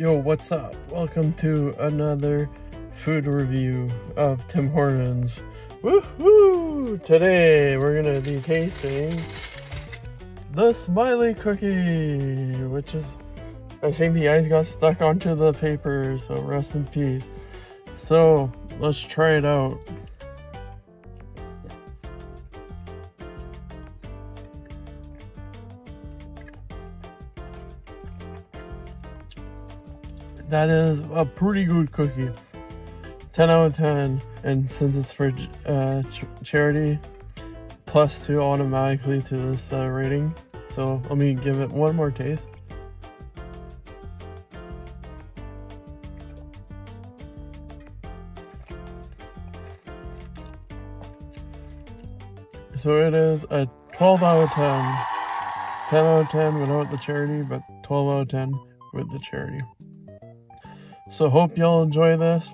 Yo, what's up? Welcome to another food review of Tim Hortons. Woohoo! Today we're gonna be tasting the Smiley Cookie, which is, I think the ice got stuck onto the paper, so rest in peace. So, let's try it out. That is a pretty good cookie. 10 out of 10. And since it's for uh, ch charity, plus 2 automatically to this uh, rating. So let me give it one more taste. So it is a 12 out of 10. 10 out of 10 without the charity, but 12 out of 10 with the charity. So hope y'all enjoy this,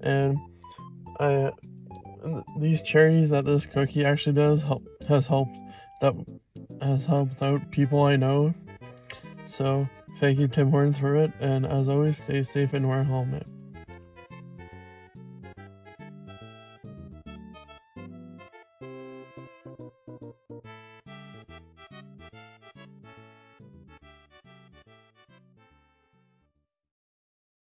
and I these charities that this cookie actually does help has helped that has helped out people I know. So thank you Tim Hortons for it, and as always, stay safe and wear a helmet.